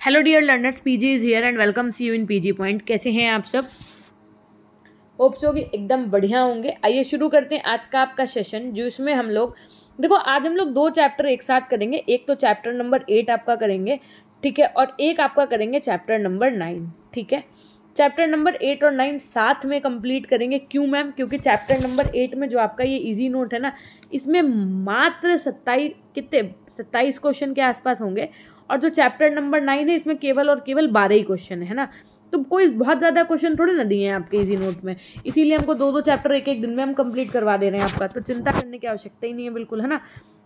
Hello dear learners PG is here and welcome see you in PG point कैसे हैं आप सब? Hopes हो कि एकदम बढ़िया होंगे। आइए शुरू करते हैं आज का आपका सेशन जो इसमें हम लोग देखो, आज हम लोग दो चैप्टर एक साथ करेंगे। एक तो चैप्टर नंबर एट आपका करेंगे, ठीक है? और एक आपका करेंगे चैप्टर नंबर नाइन ठीक है? चैप्टर नंबर एट और नाइन साथ में कंप्लीट करेंगे। क्यों मैम क्योंकि चैप्टर नंबर एट में जो आपका ये इजी नोट है ना, इसमें मात्र सत्ताईस कितने? सत्ताईस क्वेश्चन के आसपास होंगे। और जो चैप्टर नंबर नाइन है, इसमें केवल और केवल बारह ही क्वेश्चन है ना? तो कोई बहुत ज़्यादा क्वेश्चन थोड़े ना दिए हैं आपके इजी नोट्स में। इसीलिए हमको दो दो चैप्टर एक एक दिन में हम कंप्लीट करवा दे रहे हैं आपका तो चिंता करने की आवश्यकता ही नहीं है बिल्कुल, है ना?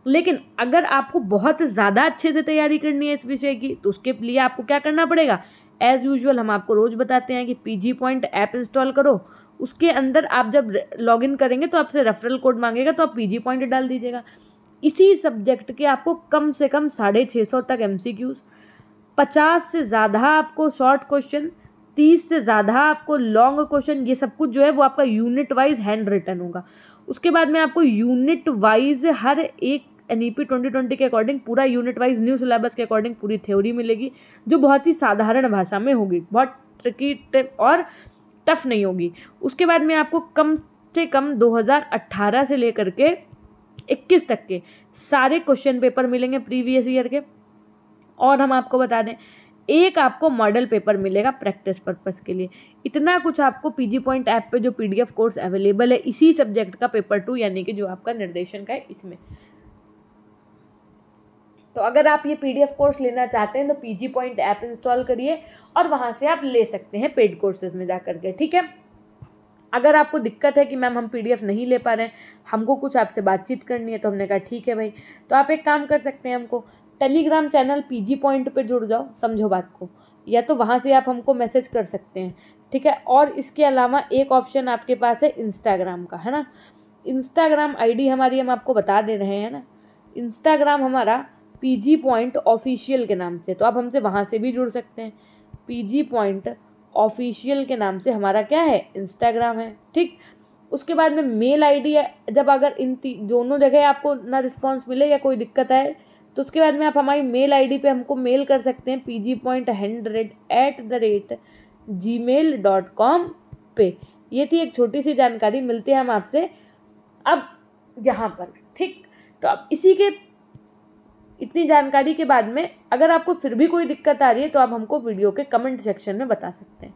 लेकिन अगर आपको बहुत ज़्यादा अच्छे से तैयारी करनी है इस विषय की तो उसके लिए आपको क्या करना पड़ेगा? एज़ यूजल हम आपको रोज़ बताते हैं कि P G point app install करो, उसके अंदर आप जब लॉगिन करेंगे तो आपसे रेफरल कोड मांगेगा तो आप पी जी पॉइंट डाल दीजिएगा। इसी सब्जेक्ट के आपको कम से कम साढ़े छः सौ तक एम सी क्यूज़ पचास से ज़्यादा आपको शॉर्ट क्वेश्चन तीस से ज़्यादा आपको लॉन्ग क्वेश्चन ये सब कुछ जो है वो आपका यूनिट वाइज हैंड रिटर्न होगा। उसके बाद में आपको यूनिट वाइज हर एक N E P twenty twenty के अकॉर्डिंग पूरा यूनिट वाइज न्यू सिलेबस के अकॉर्डिंग पूरी थ्योरी मिलेगी, जो बहुत ही साधारण भाषा में होगी, बहुत ट्रिकी और टफ नहीं होगी। उसके बाद में आपको कम से कम 2018 से लेकर के 21 तक के सारे क्वेश्चन पेपर मिलेंगे प्रीवियस ईयर के। और हम आपको बता दें, एक आपको मॉडल पेपर मिलेगा प्रैक्टिस पर्पस के लिए। इतना कुछ आपको पीजी पॉइंट ऐप पे जो पीडीएफ कोर्स अवेलेबल है, इसी सब्जेक्ट का पेपर टू यानी कि जो आपका निर्देशन का है इसमें। तो अगर आप ये पीडीएफ कोर्स लेना चाहते हैं तो पीजी पॉइंट ऐप इंस्टॉल करिए और वहाँ से आप ले सकते हैं पेड कोर्सेज में जा करके ठीक है? अगर आपको दिक्कत है कि मैम हम पीडीएफ नहीं ले पा रहे हैं, हमको कुछ आपसे बातचीत करनी है तो हमने कहा, ठीक है भाई। तो आप एक काम कर सकते हैं हमको, टेलीग्राम चैनल पीजी पॉइंट पे जुड़ जाओ, समझो बात को। या तो वहाँ से आप हमको मैसेज कर सकते हैं, ठीक है? और इसके अलावा एक ऑप्शन आपके पास है इंस्टाग्राम का, है ना? इंस्टाग्राम आईडी हमारी हम आपको बता दे रहे हैं ना? इंस्टाग्राम हमारा पीजी पॉइंट ऑफिशियल के नाम से तो आप हमसे वहाँ से भी जुड़ सकते हैं। पीजी पॉइंट ऑफिशियल के नाम से हमारा क्या है? इंस्टाग्राम है, ठीक? उसके बाद में मेल आईडी है। जब अगर इन दोनों जगह आपको ना रिस्पॉन्स मिले या कोई दिक्कत आए तो उसके बाद में आप हमारी मेल आईडी पे हमको मेल कर सकते हैं P G point hundred at the rate Gmail dot com पे। ये थी एक छोटी सी जानकारी, मिलती है हम आपसे अब यहाँ पर, ठीक? तो अब इसी के इतनी जानकारी के बाद में अगर आपको फिर भी कोई दिक्कत आ रही है तो आप हमको वीडियो के कमेंट सेक्शन में बता सकते हैं।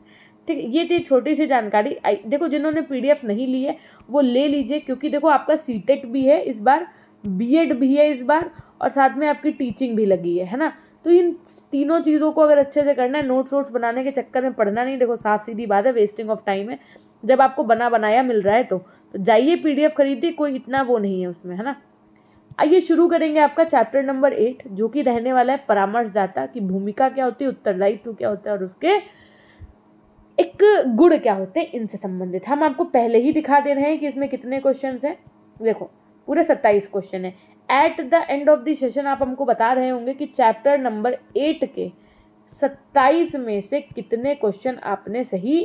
ठीक ये थी छोटी सी जानकारी। देखो जिन्होंने पीडीएफ नहीं ली है वो ले लीजिए क्योंकि देखो आपका सीटेट भी है इस बार बीएड भी है इस बार और साथ में आपकी टीचिंग भी लगी है है ना? तो इन तीनों चीज़ों को अगर अच्छे से करना है नोट्स वोट्स बनाने के चक्कर में पढ़ना नहीं देखो साफ़ सीधी बात है वेस्टिंग ऑफ़ टाइम है। जब आपको बना बनाया मिल रहा है तो, तो जाइए पीडीएफ खरीदिए कोई इतना वो नहीं है उसमें है ना? आइए शुरू करेंगे आपका चैप्टर नंबर एट जो कि रहने वाला है परामर्शदाता की भूमिका क्या होती है, उत्तरदायित्व क्या होता है और उसके एक गुण क्या होते हैं, इनसे संबंधित। हम आपको पहले ही दिखा दे रहे हैं कि इसमें कितने क्वेश्चन हैं। देखो, पूरे सत्ताईस क्वेश्चन है। At the end of the session आप हमको बता रहे होंगे कि चैप्टर नंबर एट के सत्ताईस में से कितने क्वेश्चन आपने सही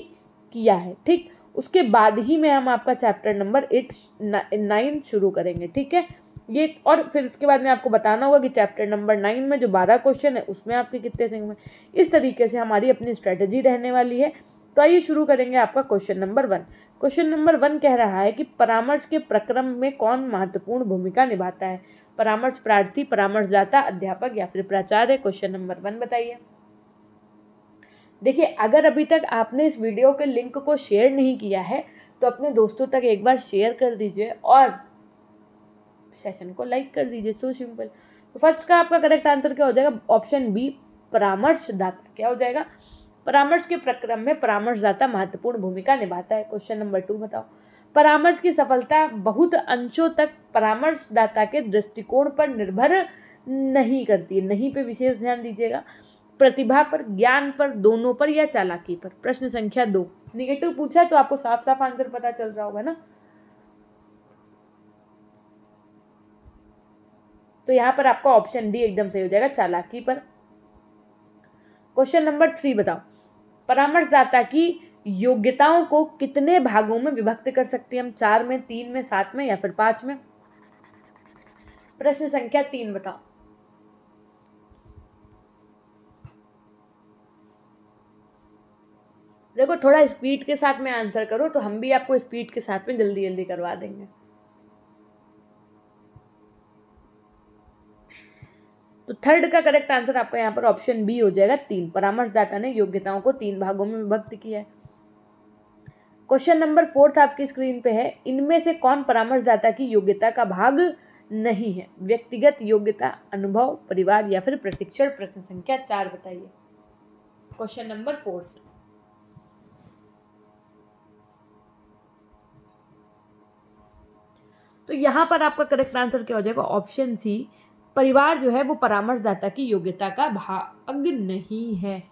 किया है, ठीक? उसके बाद ही में हम आपका चैप्टर नंबर एट नाइन शुरू करेंगे, ठीक है? ये, और फिर उसके बाद में आपको बताना होगा कि चैप्टर नंबर नाइन में जो बारह क्वेश्चन है, उसमें आपके कितने सही हुए इस तरीके से हमारी अपनी स्ट्रेटजी रहने वाली है। तो आइए शुरू करेंगे आपका question number one question number one कह रहा है कि परामर्श के प्रक्रम में कौन महत्वपूर्ण भूमिका निभाता है? परामर्श प्रार्थी, परामर्शदाता, अध्यापक या फिर प्राचार्य? क्वेश्चन नंबर वन बताइए। देखिए, अगर अभी तक आपने इस वीडियो के लिंक को शेयर नहीं किया है तो अपने दोस्तों तक एक बार शेयर कर दीजिए और सेशन को लाइक कर दीजिए सो सिंपल तो फ़र्स्ट का आपका करेक्ट आंसर क्या हो जाएगा? ऑप्शन बी परामर्शदाता. क्या हो जाएगा? परामर्श के प्रक्रम में परामर्शदाता महत्वपूर्ण भूमिका निभाता है। क्वेश्चन नंबर टू बताओ. परामर्श की सफलता बहुत अंशों तक परामर्शदाता के दृष्टिकोण पर निर्भर नहीं करती है। नहीं पे विशेष ध्यान दीजिएगा। प्रतिभा पर, ज्ञान पर, दोनों पर या चालाकी पर? प्रश्न संख्या दो. निगेटिव पूछा तो आपको साफ़ साफ़ आंसर पता चल रहा होगा ना? तो यहाँ पर आपका ऑप्शन डी एकदम सही हो जाएगा, चालाकी पर। क्वेश्चन नंबर थ्री बताओ। परामर्शदाता की योग्यताओं को कितने भागों में विभक्त कर सकते हैं हम? चार में, तीन में, सात में या फिर पाँच में? प्रश्न संख्या तीन बताओ। देखो, थोड़ा स्पीड के साथ में आंसर करो तो हम भी आपको स्पीड के साथ में जल्दी जल्दी करवा देंगे। तो थर्ड का करेक्ट आंसर आपका यहाँ पर ऑप्शन बी हो जाएगा तीन। परामर्शदाता ने योग्यताओं को तीन भागों में विभक्त किया है। क्वेश्चन नंबर फोर्थ आपकी स्क्रीन पे है। इनमें से कौन परामर्शदाता की योग्यता का भाग नहीं है? व्यक्तिगत योग्यता, अनुभव, परिवार या फिर प्रशिक्षण, प्रश्न संख्या चार बताइए। क्वेश्चन नंबर फोर्थ तो यहाँ पर आपका करेक्ट आंसर क्या हो जाएगा? ऑप्शन सी परिवार जो है वो परामर्शदाता की योग्यता का भाग नहीं है।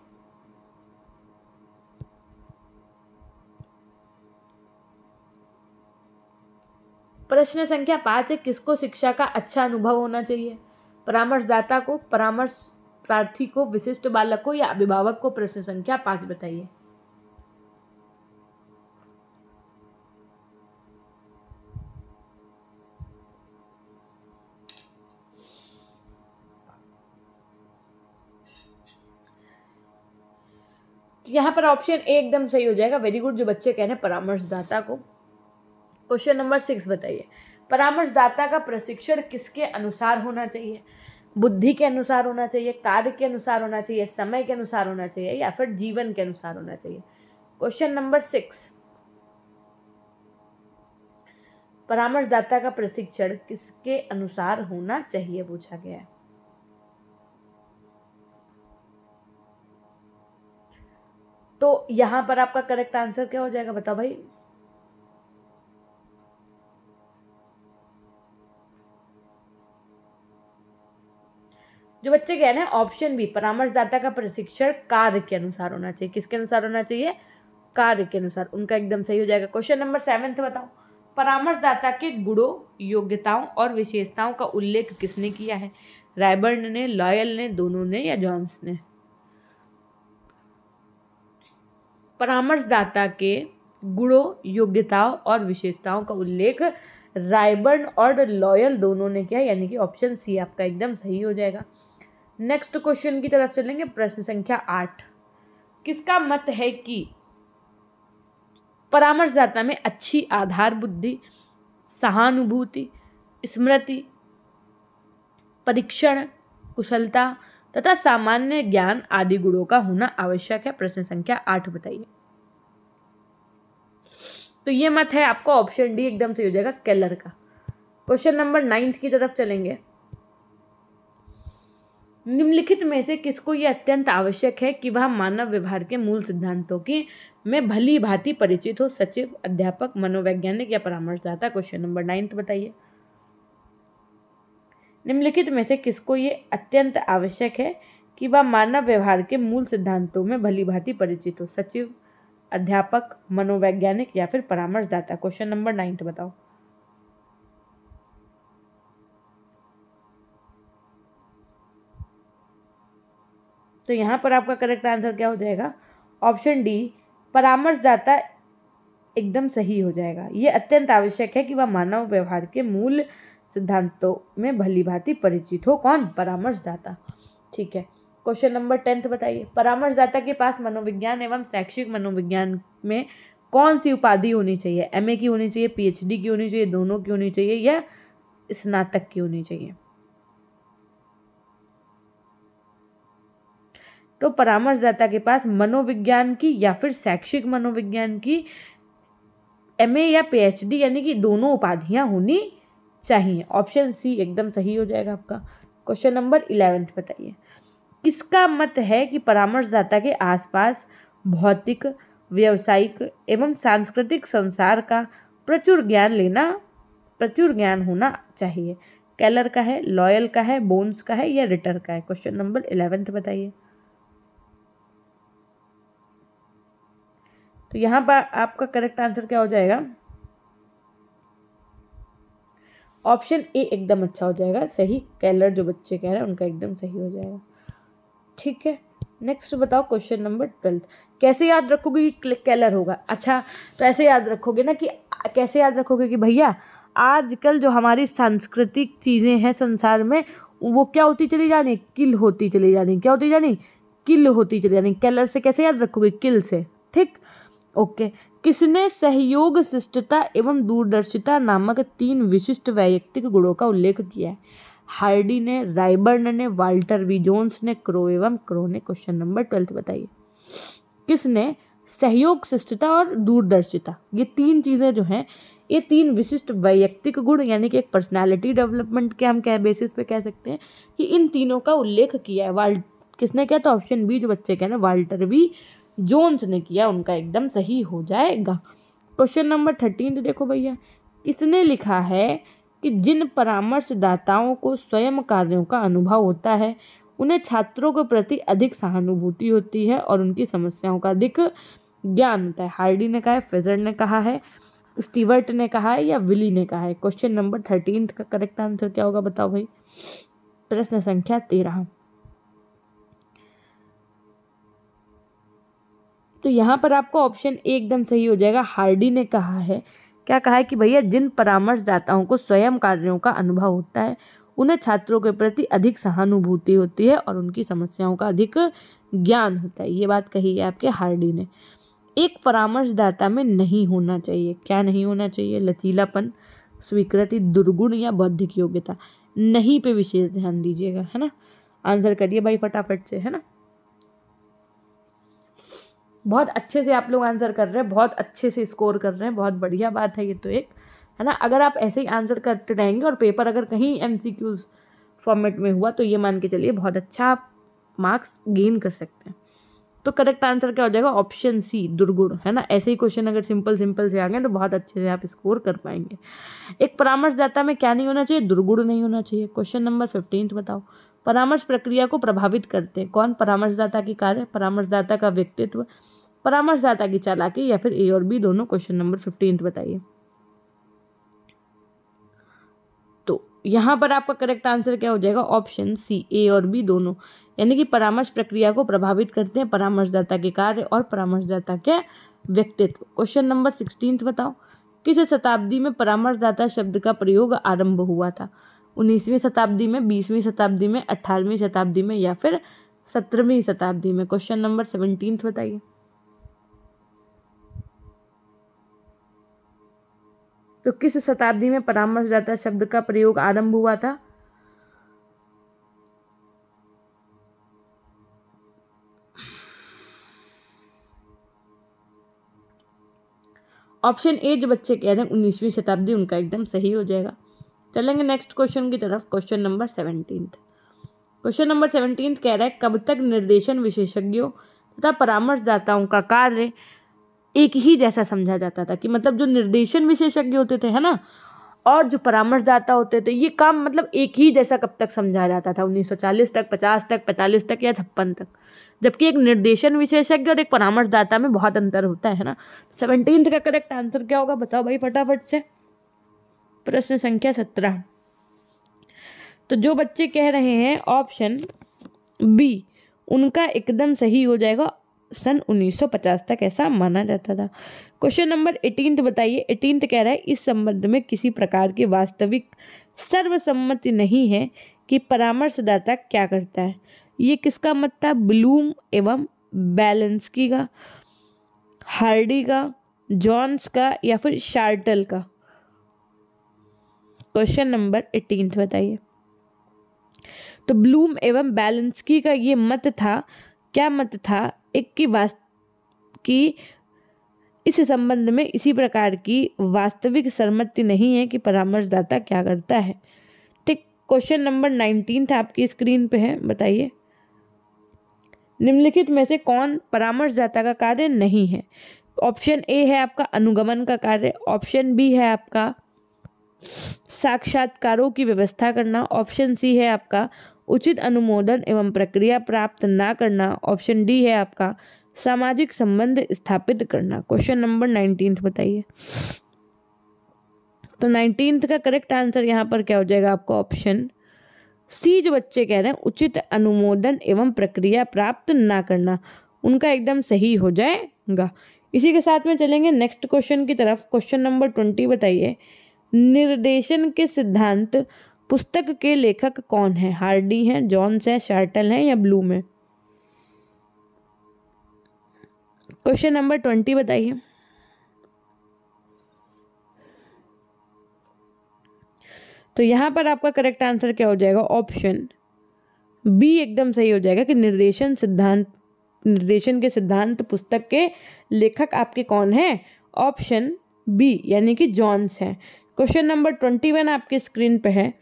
प्रश्न संख्या पाँच है, किसको शिक्षा का अच्छा अनुभव होना चाहिए? परामर्शदाता को, परामर्श प्रार्थी को, विशिष्ट बालक को या अभिभावक को? प्रश्न संख्या पाँच बताइए। यहाँ पर ऑप्शन ए एकदम सही हो जाएगा। वेरी गुड जो बच्चे कह रहे हैं, परामर्शदाता को। क्वेश्चन नंबर सिक्स बताइए। परामर्शदाता का प्रशिक्षण किसके अनुसार होना चाहिए? बुद्धि के अनुसार होना चाहिए, कार्य के अनुसार होना चाहिए, समय के अनुसार होना चाहिए, या फिर जीवन के अनुसार होना चाहिए? क्वेश्चन नंबर सिक्स परामर्शदाता का प्रशिक्षण किसके अनुसार होना चाहिए? पूछा गया है। तो यहाँ पर आपका करेक्ट आंसर क्या हो जाएगा? बताओ भाई। जो बच्चे कह रहे हैं ऑप्शन बी परामर्शदाता का प्रशिक्षण कार्य के अनुसार होना चाहिए। किसके अनुसार होना चाहिए? कार्य के अनुसार। उनका एकदम सही हो जाएगा। क्वेश्चन नंबर सेवेंथ बताओ। परामर्शदाता के गुणों, योग्यताओं और विशेषताओं का उल्लेख किसने किया है? रायबर्न ने, लॉयल ने, दोनों ने या जॉन्स ने? परामर्शदाता के गुणों, योग्यताओं और विशेषताओं का उल्लेख रायबर्न और लॉयल दोनों ने किया, यानी कि ऑप्शन सी आपका एकदम सही हो जाएगा। नेक्स्ट क्वेश्चन की तरफ़ चलेंगे प्रश्न संख्या आठ। किसका मत है कि परामर्शदाता में अच्छी आधार बुद्धि, सहानुभूति, स्मृति, परीक्षण, कुशलता तथा सामान्य ज्ञान आदि गुणों का होना आवश्यक है। प्रश्न संख्या आठ बताइए। तो ये मत है, आपको ऑप्शन डी एकदम से हो जाएगा केलर का। क्वेश्चन नंबर नाइन्थ की तरफ़ चलेंगे। निम्नलिखित में से किसको यह अत्यंत आवश्यक है कि वह मानव व्यवहार के मूल सिद्धांतों की में भली भांति परिचित हो? सचिव, अध्यापक, मनोवैज्ञानिक या परामर्शदाता? क्वेश्चन नंबर नाइन्थ बताइए। निम्नलिखित में से किसको ये अत्यंत आवश्यक है कि वह मानव व्यवहार के मूल सिद्धांतों में भली भांति परिचित हो? सचिव, अध्यापक, मनोवैज्ञानिक या फिर परामर्शदाता? क्वेश्चन नंबर नाइन्थ बताओ। तो यहाँ पर आपका करेक्ट आंसर क्या हो जाएगा? ऑप्शन डी परामर्शदाता एकदम सही हो जाएगा। ये अत्यंत आवश्यक है कि वह मानव व्यवहार के मूल सिद्धांतों में भली भांति परिचित हो कौन? परामर्शदाता। ठीक है। क्वेश्चन नंबर टेंथ बताइए। परामर्शदाता के पास मनोविज्ञान एवं शैक्षिक मनोविज्ञान में कौन सी उपाधि होनी चाहिए? एमए की होनी चाहिए पीएचडी की होनी चाहिए, दोनों की होनी चाहिए या स्नातक की होनी चाहिए? तो परामर्शदाता के पास मनोविज्ञान की या फिर शैक्षिक मनोविज्ञान की एमए या पीएचडी यानी कि दोनों उपाधियाँ होनी चाहिए। ऑप्शन सी एकदम सही हो जाएगा आपका। क्वेश्चन नंबर इलेवेंथ बताइए। किसका मत है कि परामर्शदाता के आसपास भौतिक, व्यवसायिक एवं सांस्कृतिक संसार का प्रचुर ज्ञान लेना, प्रचुर ज्ञान होना चाहिए? कैलर का है लॉयल का है बोन्स का है या रिटर का है? क्वेश्चन नंबर इलेवेंथ बताइए। तो यहाँ पर आपका करेक्ट आंसर क्या हो जाएगा? ऑप्शन ए एकदम अच्छा हो जाएगा, सही। कैलर जो बच्चे कह रहे हैं, उनका एकदम सही हो जाएगा। ठीक है नेक्स्ट बताओ क्वेश्चन नंबर ट्वेल्थ कैसे याद रखोगे कि कैलर होगा? अच्छा तो ऐसे याद रखोगे ना कि, कैसे याद रखोगे कि भैया, आजकल जो हमारी सांस्कृतिक चीज़ें हैं संसार में, वो क्या होती चली जानी किल होती चली जानी क्या होती जानी किल होती चली जानी कैलर से कैसे याद रखोगे? किल से। ठीक? ओके। किसने सहयोग, शिष्टता एवं दूरदर्शिता नामक तीन विशिष्ट वैयक्तिक गुणों का उल्लेख किया है? हार्डी ने राइबर्न ने, वाल्टर वी जोन्स ने, क्रो एवं क्रो ने, क्वेश्चन नंबर ट्वेल्थ बताइए। किसने सहयोग, शिष्टता और दूरदर्शिता, ये तीन चीज़ें जो हैं, ये तीन विशिष्ट वैयक्तिक गुण, यानी कि एक पर्सनालिटी डेवलपमेंट के हम क्या बेसिस पे कह सकते हैं, कि इन तीनों का उल्लेख किया है। वाल्ट किसने किया तो ऑप्शन बी जो बच्चे कह वाल्टर वी जोन्स ने किया, उनका एकदम सही हो जाएगा। क्वेश्चन नंबर थर्टीन तो देखो भैया किसने लिखा है कि जिन परामर्शदाताओं को स्वयं कार्यों का अनुभव होता है, उन्हें छात्रों के प्रति अधिक सहानुभूति होती है और उनकी समस्याओं का अधिक ज्ञान होता है। हार्डी ने कहा है फेजर ने कहा है, स्टीवर्ट ने कहा है या विली ने कहा है? क्वेश्चन नंबर थर्टीन का करेक्ट आंसर क्या होगा बताओ भाई? प्रश्न संख्या तेरह। तो यहाँ पर आपको ऑप्शन एकदम सही हो जाएगा। हार्डी ने कहा है। क्या कहा है कि भैया, जिन परामर्शदाताओं को स्वयं कार्यों का अनुभव होता है, उन्हें छात्रों के प्रति अधिक सहानुभूति होती है और उनकी समस्याओं का अधिक ज्ञान होता है। ये बात कही है आपके हार्डी ने। एक परामर्शदाता में नहीं होना चाहिए। क्या नहीं होना चाहिए? लचीलापन, स्वीकृति, दुर्गुण या बौद्धिक योग्यता। नहीं पे विशेष ध्यान दीजिएगा, है ना? आंसर करिए भाई फटाफट से, है ना? बहुत अच्छे से आप लोग आंसर कर रहे हैं, बहुत अच्छे से स्कोर कर रहे हैं, बहुत बढ़िया बात है ये तो एक, है ना? अगर आप ऐसे ही आंसर करते रहेंगे और पेपर अगर कहीं एमसीक्यू फॉर्मेट में हुआ तो ये मान के चलिए बहुत अच्छा आप मार्क्स गेन कर सकते हैं। तो करेक्ट आंसर क्या हो जाएगा? ऑप्शन सी दुर्गुण, है ना? ऐसे ही क्वेश्चन अगर सिंपल सिंपल से आ गए तो बहुत अच्छे से आप स्कोर कर पाएँगे। एक परामर्शदाता में क्या नहीं होना चाहिए? दुर्गुण नहीं होना चाहिए। क्वेश्चन नंबर फिफ्टींथ बताओ। परामर्श प्रक्रिया को प्रभावित करते हैं। कौन परामर्शदाता की कार्य? परामर्शदाता का व्यक्तित्व। परामर्शदाता की चालाकी या फिर ए और बी दोनों क्वेश्चन नंबर फिफ्टींथ बताइए। तो यहाँ पर आपका करेक्ट आंसर क्या हो जाएगा? ऑप्शन सी ए और बी दोनों। यानी कि परामर्श प्रक्रिया को प्रभावित करते हैं परामर्शदाता के कार्य और परामर्शदाता के व्यक्तित्व। क्वेश्चन नंबर सिक्सटींथ बताओ। किस शताब्दी में परामर्शदाता शब्द का प्रयोग आरंभ हुआ था? उन्नीसवीं शताब्दी में, बीसवीं शताब्दी में, अठारहवीं शताब्दी में या फिर सत्रहवीं शताब्दी में? क्वेश्चन नंबर सेवनटीन्थ बताइए। तो किस शताब्दी में परामर्शदाता शब्द का प्रयोग आरंभ हुआ था? ऑप्शन ए, जो बच्चे कह रहे हैं, उन्नीसवीं शताब्दी, उनका एकदम सही हो जाएगा। चलेंगे नेक्स्ट क्वेश्चन की तरफ़, question number seventeen question number seventeen कह रहा है, कब तक निर्देशन विशेषज्ञों तथा परामर्शदाताओं का कार्य एक ही जैसा समझा जाता था कि मतलब जो निर्देशन विशेषज्ञ होते थे, है ना? और जो परामर्शदाता होते थे, ये काम मतलब एक ही जैसा कब तक समझा जाता था? 1940 तक 50 तक 45 तक या छप्पन तक। जबकि एक निर्देशन विशेषज्ञ और एक परामर्शदाता में बहुत अंतर होता है ना? सेवनटीन का करेक्ट आंसर क्या होगा? बताओ भाई फटाफट से। प्रश्न संख्या सत्रह। तो जो बच्चे कह रहे हैं ऑप्शन बी उनका एकदम सही हो जाएगा सन 1950 तक ऐसा माना जाता था। क्वेश्चन नंबर एटीनथ बताइए। एटीनथ कह रहा है, इस संबंध में किसी प्रकार की वास्तविक सर्वसम्मति नहीं है कि परामर्शदाता क्या करता है। ये किसका मत था ब्लूम एवं बैलेंसकी का हार्डी का जॉन्स का या फिर शार्टल का? क्वेश्चन नंबर एटीनथ बताइए। तो ब्लूम एवं बैलेंसकी का ये मत था। क्या मत था? एक की वास्त की इस संबंध में इसी प्रकार की वास्तविक सहमति नहीं है कि परामर्शदाता क्या करता है। ठीक क्वेश्चन नंबर नाइनटीन था आपकी स्क्रीन पे है, बताइए। निम्नलिखित में से कौन परामर्शदाता का कार्य नहीं है? ऑप्शन ए है आपका अनुगमन का कार्य ऑप्शन बी है आपका साक्षात्कारों की व्यवस्था करना ऑप्शन सी है आपका उचित अनुमोदन एवं प्रक्रिया प्राप्त ना करना ऑप्शन डी है आपका। सामाजिक संबंध स्थापित करना। क्वेश्चन नंबर नाइनटीन बताइए। तो नाइनटीन का करेक्ट आंसर यहाँ पर क्या हो जाएगा आपका ऑप्शन सी जो बच्चे कह रहे हैं, उचित अनुमोदन एवं प्रक्रिया प्राप्त ना करना। उनका एकदम सही हो जाएगा। इसी के साथ में चलेंगे नेक्स्ट क्वेश्चन की तरफ़। क्वेश्चन नंबर ट्वेंटी बताइए। निर्देशन के सिद्धांत पुस्तक के लेखक कौन है? हार्डी हैं, जॉन्स हैं शार्टल हैं या ब्लूम है क्वेश्चन नंबर ट्वेंटी बताइए। तो यहाँ पर आपका करेक्ट आंसर क्या हो जाएगा? ऑप्शन बी एकदम सही हो जाएगा कि निर्देशन सिद्धांत, निर्देशन के सिद्धांत पुस्तक के लेखक आपके कौन हैं? ऑप्शन बी, यानी कि जॉन्स हैं। क्वेश्चन नंबर ट्वेंटी वन आपके स्क्रीन पे है।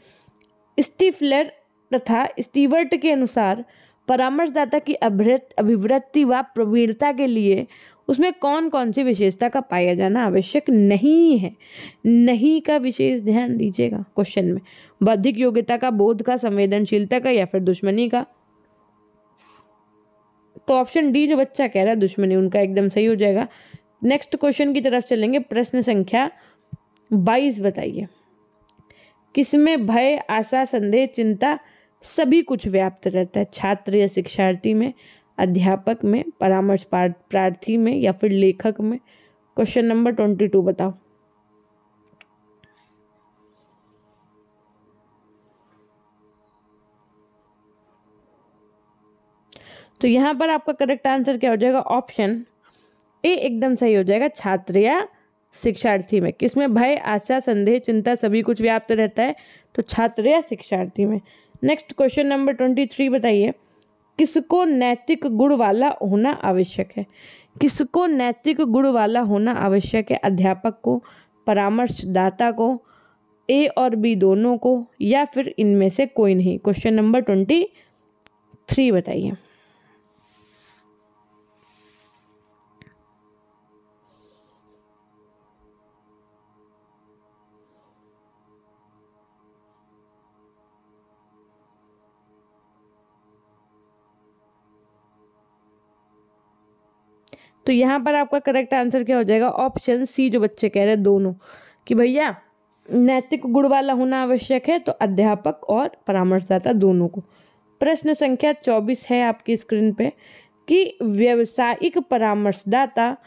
स्टीफलर तथा स्टीवर्ट के अनुसार परामर्शदाता की अभिवृत्ति व प्रवीणता के लिए उसमें कौन कौन सी विशेषता का पाया जाना आवश्यक नहीं है? नहीं का विशेष ध्यान दीजिएगा क्वेश्चन में। बौद्धिक योग्यता का बोध का, संवेदनशीलता का या फिर दुश्मनी का? तो ऑप्शन डी जो बच्चा कह रहा है, दुश्मनी, उनका एकदम सही हो जाएगा। नेक्स्ट क्वेश्चन की तरफ़ चलेंगे। प्रश्न संख्या बाईस बताइए। किसमें, भय, आशा, संदेह, चिंता, सभी कुछ व्याप्त रहता है। छात्र या शिक्षार्थी में, अध्यापक में, परामर्श प्रार्थी में या फिर लेखक में। क्वेश्चन नंबर ट्वेंटी टू बताओ। तो यहाँ पर आपका करेक्ट आंसर क्या हो जाएगा? ऑप्शन ए एकदम सही हो जाएगा, छात्र या शिक्षार्थी में। किसमें भय, आशा, संदेह, चिंता, सभी कुछ व्याप्त रहता है तो छात्र या शिक्षार्थी में। Next question number twenty three बताइए। किसको नैतिक गुण वाला होना आवश्यक है? किसको नैतिक गुण वाला होना आवश्यक है? अध्यापक को, परामर्शदाता को, ए और बी दोनों को, या फिर इनमें से कोई नहीं? क्वेश्चन नंबर ट्वेंटी थ्री बताइए। तो यहाँ पर आपका करेक्ट आंसर क्या हो जाएगा? ऑप्शन सी जो बच्चे कह रहे हैं, दोनों। कि भैया, नैतिक गुण वाला होना आवश्यक है तो अध्यापक और परामर्शदाता दोनों को। प्रश्न संख्या चौबीस है आपकी स्क्रीन पे, कि व्यवसायिक परामर्शदाता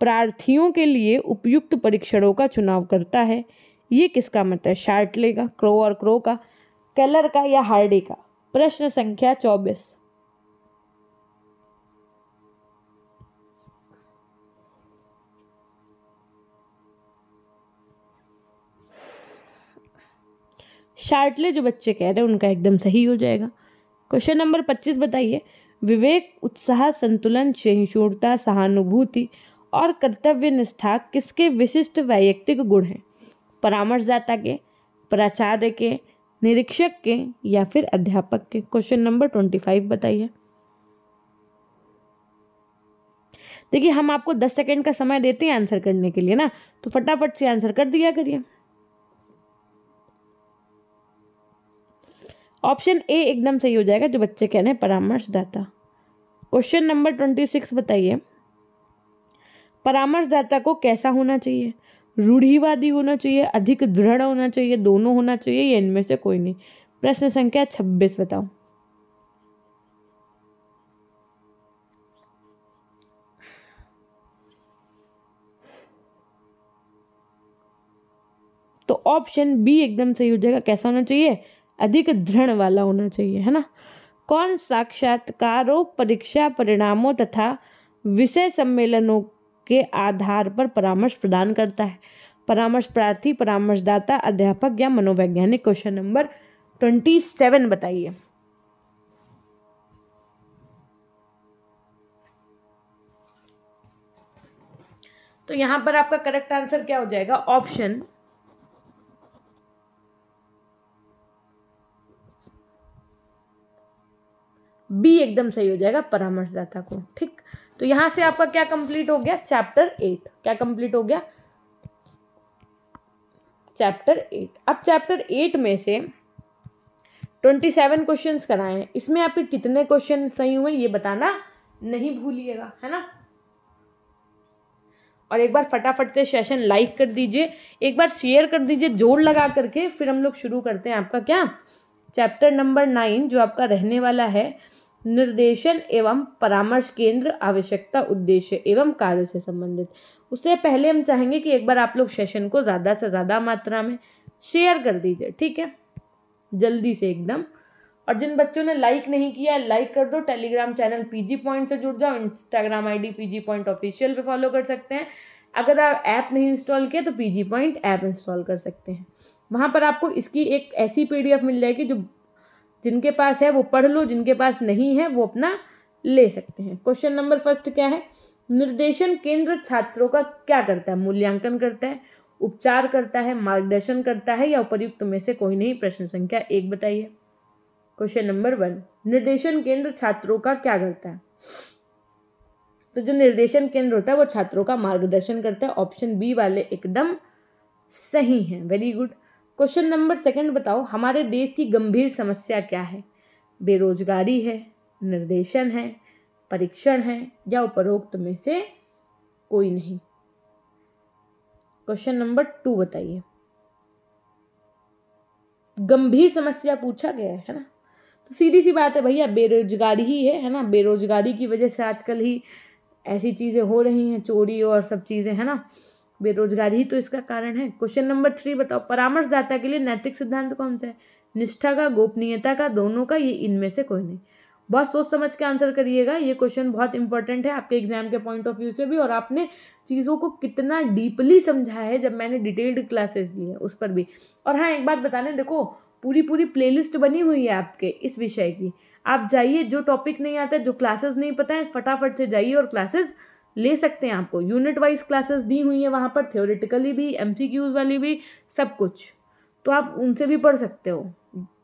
प्रार्थियों के लिए उपयुक्त परीक्षणों का चुनाव करता है। ये किसका मत है? शार्टले का क्रो और क्रो का केलर का या हार्डे का? प्रश्न संख्या चौबीस। शार्टले जो बच्चे कह रहे हैं, उनका एकदम सही हो जाएगा। क्वेश्चन नंबर पच्चीस बताइए। विवेक, उत्साह, संतुलन, सहिष्णुता, सहानुभूति और कर्तव्य निष्ठा किसके विशिष्ट वैयक्तिक गुण हैं? परामर्शदाता के, प्राचार्य के, निरीक्षक के या फिर अध्यापक के? क्वेश्चन नंबर ट्वेंटी फाइव बताइए। देखिए, हम आपको दस सेकंड का समय देते हैं आंसर करने के लिए ना तो फटाफट से आंसर कर दिया करिए। ऑप्शन ए एकदम सही हो जाएगा, जो बच्चे कह रहे हैं परामर्शदाता। क्वेश्चन नंबर ट्वेंटी सिक्स बताइए। परामर्शदाता को कैसा होना चाहिए? रूढ़ीवादी होना चाहिए, अधिक दृढ़ होना चाहिए, दोनों होना चाहिए या इनमें से कोई नहीं? प्रश्न संख्या छब्बीस बताओ। तो ऑप्शन बी एकदम सही हो जाएगा, कैसा होना चाहिए? अधिक दृढ़ वाला होना चाहिए, है ना? कौन साक्षात्कारों, परीक्षा परिणामों तथा विषय सम्मेलनों के आधार पर परामर्श प्रदान करता है? परामर्श प्रार्थी, परामर्शदाता, अध्यापक या मनोवैज्ञानिक? क्वेश्चन नंबर ट्वेंटी सेवन बताइए। तो यहाँ पर आपका करेक्ट आंसर क्या हो जाएगा? ऑप्शन बी एकदम सही हो जाएगा परामर्शदाता को, ठीक? तो यहाँ से आपका क्या कंप्लीट हो गया? चैप्टर एट क्या कंप्लीट हो गया? चैप्टर एट अब चैप्टर एट में से ट्वेंटी सेवन क्वेश्चन कराए। हैं इसमें आपके कितने क्वेश्चन सही हुए ये बताना नहीं भूलिएगा, है ना? और एक बार फटाफट से सेशन लाइक कर दीजिए। एक बार शेयर कर दीजिए जोड़ लगा करके, फिर हम लोग शुरू करते हैं आपका क्या? चैप्टर नंबर नाइन जो आपका रहने वाला है निर्देशन एवं परामर्श केंद्र आवश्यकता उद्देश्य एवं कार्य से संबंधित। उससे पहले हम चाहेंगे कि एक बार आप लोग सेशन को ज़्यादा से ज़्यादा मात्रा में शेयर कर दीजिए, ठीक है? जल्दी से एकदम। और जिन बच्चों ने लाइक नहीं किया लाइक कर दो। टेलीग्राम चैनल पीजी पॉइंट से जुड़ जाओ। Instagram ID PG point official पे फॉलो कर सकते हैं। अगर आप ऐप नहीं इंस्टॉल किया तो पीजी पॉइंट ऐप इंस्टॉल कर सकते हैं। वहाँ पर आपको इसकी एक ऐसी पीडीएफ मिल जाएगी जो जिनके पास है वो पढ़ लो, जिनके पास नहीं है वो अपना ले सकते हैं। क्वेश्चन नंबर फ़र्स्ट क्या है? निर्देशन केंद्र छात्रों का क्या करता है? मूल्यांकन करता है, उपचार करता है, मार्गदर्शन करता है या उपयुक्त में से कोई नहीं? प्रश्न संख्या एक बताइए। क्वेश्चन नंबर वन निर्देशन केंद्र छात्रों का क्या करता है? तो जो निर्देशन केंद्र होता है वो छात्रों का मार्गदर्शन करता है। ऑप्शन बी वाले एकदम सही हैं। Very good question number second बताओ, हमारे देश की गंभीर समस्या क्या है? बेरोजगारी है, निर्देशन है, परीक्षण है, या उपरोक्त में से कोई नहीं? क्वेश्चन नंबर टू बताइए। गंभीर समस्या पूछा गया है ना? तो सीधी सी बात है भैया, बेरोजगारी ही है है ना? बेरोजगारी की वजह से आजकल ही ऐसी चीज़ें हो रही हैं, चोरी और सब चीज़ें, है ना? बेरोजगारी ही तो इसका कारण है। क्वेश्चन नंबर थ्री बताओ, परामर्शदाता के लिए नैतिक सिद्धांत कौन सा है? निष्ठा का, गोपनीयता का, दोनों का, ये इनमें से कोई नहीं। बहुत सोच समझ के आंसर करिएगा, ये क्वेश्चन बहुत इंपॉर्टेंट है आपके एग्ज़ाम के पॉइंट ऑफ़ व्यू से भी और आपने चीज़ों को कितना डीपली समझा है जब मैंने डिटेल्ड क्लासेस दी है उस पर भी। और हाँ एक बात बताने देखो पूरी पूरी प्लेलिस्ट बनी हुई है आपके इस विषय की। आप जाइए, जो टॉपिक नहीं आता जो क्लासेस नहीं पता है, फटाफट से जाइए और क्लासेस ले सकते हैं आपको। यूनिट वाइज क्लासेस दी हुई है वहाँ पर थ्योरेटिकली भी एम वाली भी, सब कुछ। तो आप उनसे भी पढ़ सकते हो।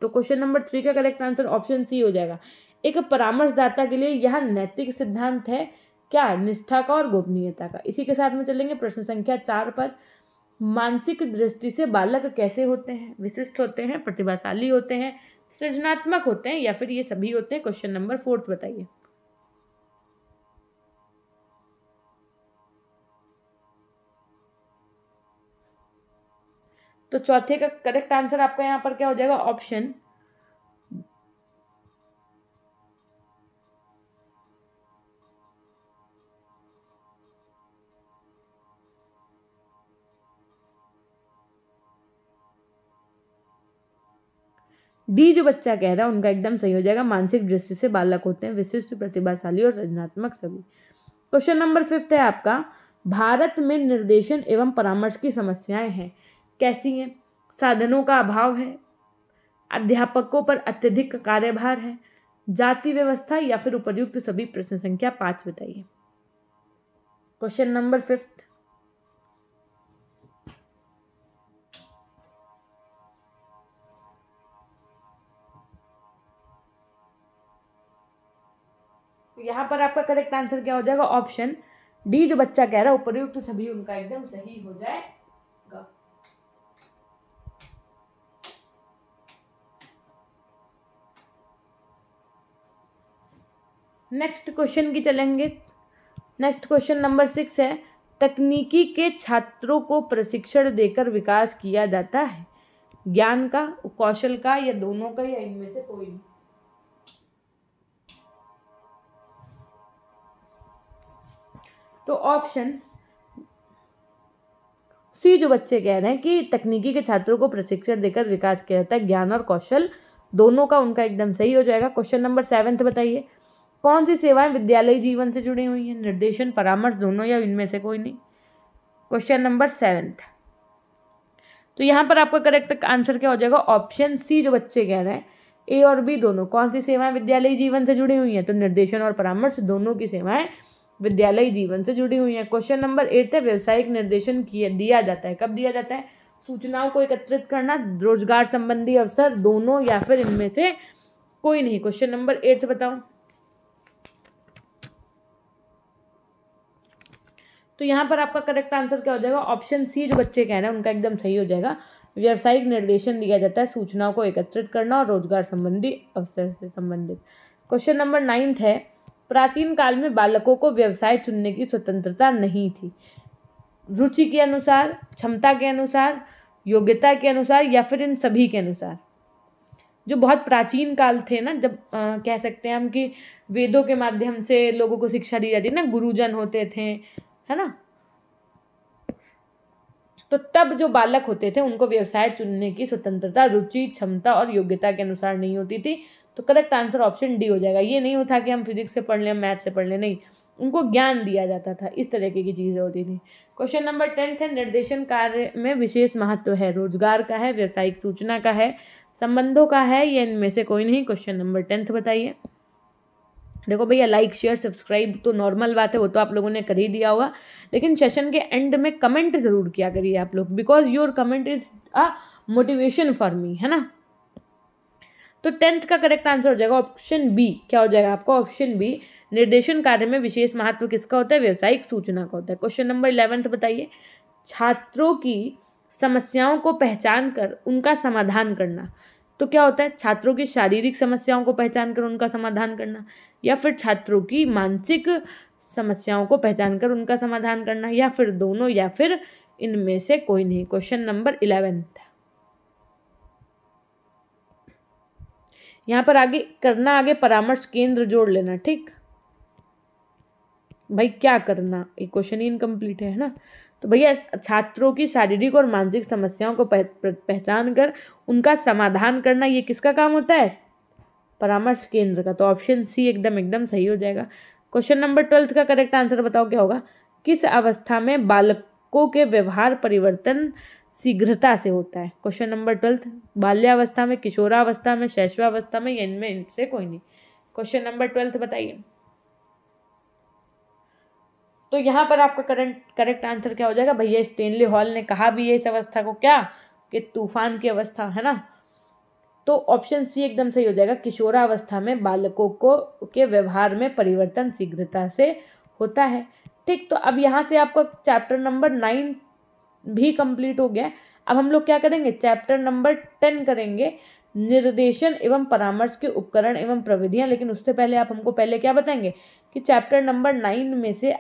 तो क्वेश्चन नंबर थ्री का करेक्ट आंसर ऑप्शन सी हो जाएगा। एक परामर्शदाता के लिए यह नैतिक सिद्धांत है क्या? निष्ठा का और गोपनीयता का। इसी के साथ में चलेंगे प्रश्न संख्या चार पर। मानसिक दृष्टि से बालक कैसे होते हैं? विशिष्ट होते हैं, प्रतिभाशाली होते हैं, सृजनात्मक होते हैं या फिर ये सभी होते हैं? क्वेश्चन नंबर फोर्थ बताइए। तो चौथे का करेक्ट आंसर आपका यहाँ पर क्या हो जाएगा? ऑप्शन डी जो बच्चा कह रहा है, उनका एकदम सही हो जाएगा। मानसिक दृष्टि से बालक होते हैं, विशिष्ट, प्रतिभाशाली और सृजनात्मक सभी। क्वेश्चन नंबर फिफ्थ है आपका। भारत में निर्देशन एवं परामर्श की समस्याएँ हैं। कैसी हैं? साधनों का अभाव है। अध्यापकों पर अत्यधिक कार्यभार है। जाति व्यवस्था या फिर उपयुक्त सभी प्रश्न संख्या पाँच बताइए। क्वेश्चन नंबर फिफ्थ यहाँ पर आपका करेक्ट आंसर क्या हो जाएगा? ऑप्शन डी जो बच्चा कह रहा है उपयुक्त सभी, उनका एकदम सही हो जाएगा। नेक्स्ट क्वेश्चन की चलेंगे। नेक्स्ट क्वेश्चन नंबर सिक्स है, तकनीकी के छात्रों को प्रशिक्षण देकर विकास किया जाता है। ज्ञान का, कौशल का या दोनों का या इनमें से कोई तो ऑप्शन सी, जो बच्चे कह रहे हैं कि तकनीकी के छात्रों को प्रशिक्षण देकर विकास किया जाता है। ज्ञान और कौशल, दोनों का उनका एकदम सही हो जाएगा। क्वेश्चन नंबर सेवेंथ बताइए। कौन सी सेवाएँ विद्यालय जीवन से जुड़ी हुई हैं? निर्देशन, परामर्श दोनों या इनमें से कोई नहीं? क्वेश्चन नंबर सेवेंथ तो यहाँ पर आपका करेक्ट आंसर क्या हो जाएगा? ऑप्शन सी जो बच्चे कह रहे हैं ए और बी दोनों, कौन सी सेवाएँ विद्यालय जीवन से जुड़ी हुई हैं? तो निर्देशन और परामर्श दोनों की सेवाएँ विद्यालय जीवन से जुड़ी हुई हैं। क्वेश्चन नंबर एट है, व्यवसायिक निर्देशन किया दिया जाता है। कब दिया जाता है? सूचनाओं को एकत्रित करना, रोज़गार संबंधी अवसर दोनों या फिर इनमें से कोई नहीं। क्वेश्चन नंबर एट बताओ। तो यहाँ पर आपका करेक्ट आंसर क्या हो जाएगा? ऑप्शन सी जो बच्चे कह रहे हैं उनका एकदम सही हो जाएगा। व्यवसायिक निर्देशन दिया जाता है सूचनाओं को एकत्रित करना और रोज़गार संबंधी अवसर से संबंधित। क्वेश्चन नंबर नाइन्थ है प्राचीन काल में बालकों को व्यवसाय चुनने की स्वतंत्रता नहीं थी। रुचि के अनुसार क्षमता के अनुसार योग्यता के अनुसार या फिर इन सभी के अनुसार? जो बहुत प्राचीन काल थे ना जब आ, कह सकते हैं हम कि वेदों के माध्यम से लोगों को शिक्षा दी जाती है ना गुरुजन होते थे है ना? तो तब जो बालक होते थे, उनको व्यवसाय चुनने की स्वतंत्रता, रुचि, क्षमता और योग्यता के अनुसार नहीं होती थी। तो करेक्ट आंसर ऑप्शन डी हो जाएगा। ये नहीं होता कि हम फिजिक्स से पढ़ लें मैथ से पढ़ लें, नहीं। उनको ज्ञान दिया जाता था। इस तरीके की चीज़ें होती थी। क्वेश्चन नंबर टेंथ है, निर्देशन कार्य में विशेष महत्व है। रोज़गार का है, व्यवसायिक सूचना का है, संबंधों का है, या इनमें से कोई नहीं। क्वेश्चन नंबर टेंथ बताइए। देखो भैया लाइक शेयर सब्सक्राइब तो नॉर्मल बात है, वो तो आप लोगों ने कर ही दिया होगा। लेकिन सेशन के एंड में कमेंट ज़रूर किया करिए आप लोग because your comment is a motivation for me है ना? तो टेंथ का करेक्ट आंसर हो जाएगा ऑप्शन बी क्या हो जाएगा आपका ऑप्शन बी निर्देशन कार्य में विशेष महत्व किसका होता है? व्यवसायिक सूचना का होता है। क्वेश्चन नंबर इलेवेंथ बताइए। छात्रों की समस्याओं को पहचान कर उनका समाधान करना। तो क्या होता है? छात्रों की शारीरिक समस्याओं को पहचान कर उनका समाधान करना। या फिर छात्रों की मानसिक समस्याओं को पहचान कर उनका समाधान करना, या फिर दोनों, या फिर इनमें से कोई नहीं। क्वेश्चन नंबर इलेवेंथ यहाँ पर आगे, करना आगे, परामर्श केंद्र जोड़ लेना, ठीक? भाई, क्या करना? ये क्वेश्चन ही इनकम्प्लीट है ना? तो भैया, छात्रों की शारीरिक और मानसिक समस्याओं को पहचान कर उनका समाधान करना, ये किसका काम होता है? परामर्श केंद्र का तो ऑप्शन सी एकदम एकदम सही हो जाएगा। क्वेश्चन नंबर ट्वेल्थ का करेक्ट आंसर बताओ क्या होगा? किस अवस्था में बालकों के व्यवहार परिवर्तन शीघ्रता से होता है? क्वेश्चन नंबर ट्वेल्थ बाल्यावस्था में, किशोरावस्था में, शैशवावस्था में इनमें इनसे कोई नहीं? क्वेश्चन नंबर ट्वेल्थ बताइए। तो यहाँ पर आपका करंट करेक्ट आंसर क्या हो जाएगा? भैया स्टेनली हॉल ने कहा भी है इस अवस्था को क्या? कि तूफ़ान की अवस्था, है ना? तो ऑप्शन सी एकदम सही हो जाएगा, किशोरावस्था में बालकों को के व्यवहार में परिवर्तन शीघ्रता से होता है। ठीक तो अब यहाँ से आपका चैप्टर नंबर नाइन भी कंप्लीट हो गया। अब हम लोग क्या करेंगे? चैप्टर नंबर टेन करेंगे। निर्देशन एवं परामर्श के उपकरण एवं प्रविधियाँ, लेकिन उससे पहले आप हमको पहले क्या बताएँगे कि चैप्टर नंबर नाइन में से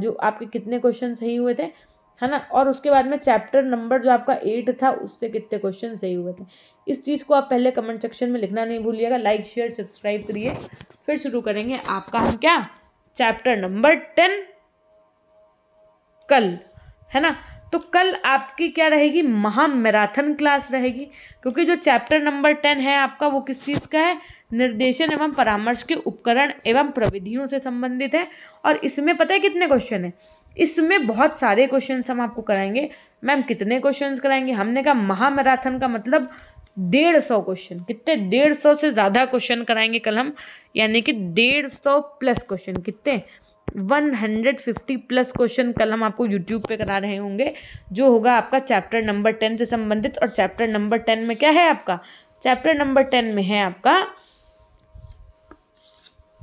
जो आपके कितने क्वेश्चन सही हुए थे? है ना? और उसके बाद में चैप्टर नंबर जो आपका एट था, उससे कितने क्वेश्चन सही हुए थे? इस चीज़ को आप पहले कमेंट सेक्शन में लिखना नहीं भूलिएगा लाइक शेयर सब्सक्राइब करिए। फिर शुरू करेंगे आपका हम क्या? चैप्टर नंबर टेन कल, है ना? तो कल आपकी क्या रहेगी? महा मैराथन क्लास रहेगी। क्योंकि जो चैप्टर नंबर टेन है आपका, वो किस चीज़ का है? निर्देशन एवं परामर्श के उपकरण एवं प्रविधियों से संबंधित है। और इसमें पता है कितने क्वेश्चन है? इसमें बहुत सारे क्वेश्चन हम आपको कराएँगे। मैम कितने क्वेश्चन कराएँगे? हमने कहा महामैराथन का मतलब डेढ़ सौ क्वेश्चन कितने? डेढ़ सौ से ज़्यादा क्वेश्चन कराएँगे कल हम। यानी कि डेढ़ सौ प्लस क्वेश्चन कितने? One hundred fifty plus question कल हम आपको यूट्यूब पे करा रहे होंगे, जो होगा आपका चैप्टर नंबर टेन से संबंधित। और चैप्टर नंबर टेन में क्या है आपका? चैप्टर नंबर टेन में है आपका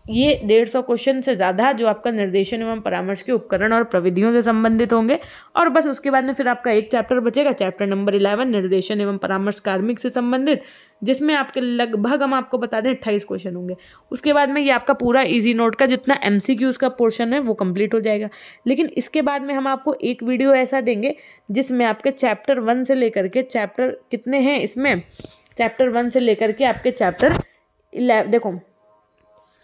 ये डेढ़ सौ क्वेश्चन से ज़्यादा जो आपका निर्देशन एवं परामर्श के उपकरण और प्रविधियों से संबंधित होंगे। और बस उसके बाद में फिर आपका एक चैप्टर बचेगा चैप्टर नंबर इलेवन निर्देशन एवं परामर्श कार्मिक से संबंधित, जिसमें आपके लगभग हम आपको बता दें अट्ठाईस क्वेश्चन होंगे। उसके बाद में ये आपका पूरा इजी नोट का जितना एम का पोर्शन है, वो कंप्लीट हो जाएगा। लेकिन इसके बाद में हम आपको एक वीडियो ऐसा देंगे, जिसमें आपके चैप्टर वन से लेकर के चैप्टर कितने हैं इसमें? चैप्टर वन से लेकर के आपके चैप्टर इलेव देखो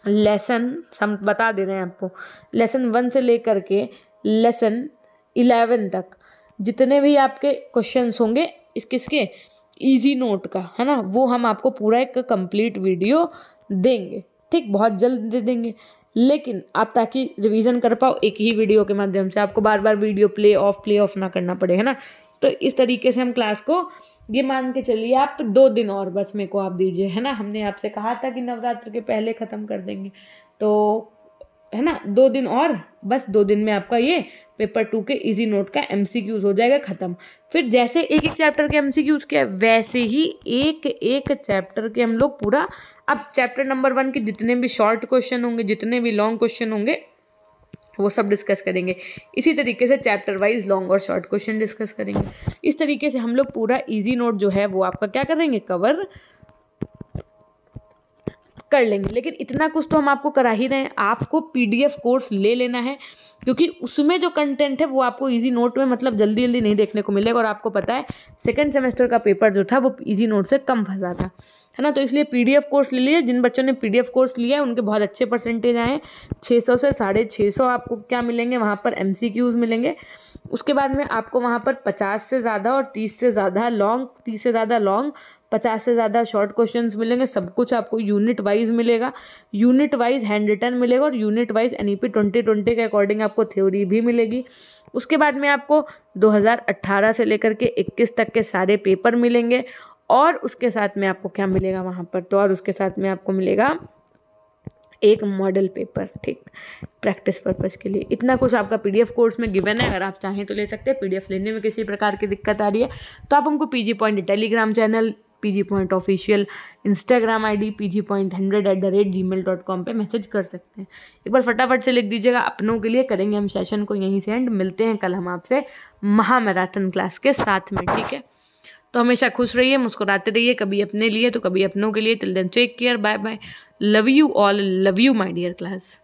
लेसन, हम बता दे रहे हैं आपको। लेसन वन से लेकर के लेसन इलेवन तक, जितने भी आपके क्वेश्चंस होंगे इस, किसके? इजी नोट का, है ना? वो हम आपको पूरा एक कंप्लीट वीडियो देंगे। ठीक? बहुत जल्द दे देंगे। लेकिन आप ताकि रिवीजन कर पाओ, एक ही वीडियो के माध्यम से आपको बार बार video play off play off ना करना पड़े, है ना? तो इस तरीके से हम क्लास को ये मान के चलिए, आप दो दिन और बस मेरे को आप दीजिए, है ना? हमने आपसे कहा था कि नवरात्र के पहले ख़त्म कर देंगे। तो है ना? दो दिन और, बस दो दिन में आपका ये पेपर टू के इजी नोट का एम हो जाएगा ख़त्म। फिर जैसे एक एक चैप्टर के एम सी के, वैसे ही एक एक चैप्टर के हम लोग पूरा, अब चैप्टर नंबर वन के जितने भी शॉर्ट क्वेश्चन होंगे, जितने भी लॉन्ग क्वेश्चन होंगे वो सब डिस्कस करेंगे। इसी तरीके से चैप्टर वाइज लॉन्ग और शॉर्ट क्वेश्चन डिस्कस करेंगे। इस तरीके से हम लोग पूरा इजी नोट जो है वो आपका क्या करेंगे? कवर कर लेंगे। लेकिन इतना कुछ तो हम आपको करा ही रहे हैं। आपको पीडीएफ कोर्स ले लेना है, क्योंकि उसमें जो कंटेंट है वो आपको इजी नोट में मतलब जल्दी जल्दी नहीं देखने को मिलेगा। और आपको पता है सेकेंड सेमेस्टर का पेपर जो था वो इजी नोट से कम फंसा था। है ना? तो इसलिए पीडीएफ कोर्स ले लिए जिन बच्चों ने पीडीएफ कोर्स लिया है, उनके बहुत अच्छे परसेंटेज आए छः सौ से साढ़े छः सौ आपको क्या मिलेंगे? वहाँ पर एम मिलेंगे। उसके बाद में आपको वहाँ पर पचास से ज़्यादा और तीस से ज़्यादा लॉन्ग तीस से ज़्यादा लॉन्ग पचास से ज़्यादा शॉर्ट क्वेश्चन मिलेंगे। सब कुछ आपको यूनिट वाइज मिलेगा। यूनिट वाइज हैंड रिटर्न मिलेगा और unit wise N E P twenty twenty के अकॉर्डिंग आपको थ्योरी भी मिलेगी। उसके बाद में आपको 2018 से लेकर के 21 तक के सारे पेपर मिलेंगे। और उसके साथ में आपको क्या मिलेगा वहाँ पर? तो और उसके साथ में आपको मिलेगा एक मॉडल पेपर ठीक? प्रैक्टिस पर्पज़ के लिए। इतना कुछ आपका पीडीएफ कोर्स में गिवन है। अगर आप चाहें तो ले सकते हैं। पीडीएफ लेने में किसी प्रकार की दिक्कत आ रही है। तो आप हमको PG point Telegram channel PG point official Instagram ID PG point hundred at the rate Gmail dot com पर मैसेज कर सकते हैं। एक बार फटाफट से लिख दीजिएगा। अपनों के लिए करेंगे हम सेशन को। यहीं से एंड मिलते हैं कल हम आपसे महामैराथन क्लास के साथ में, ठीक है? तो हमेशा खुश रहिए, मुस्कुराते रहिए, कभी अपने लिए तो कभी अपनों के लिए। Till then take care bye bye love you all love you my dear class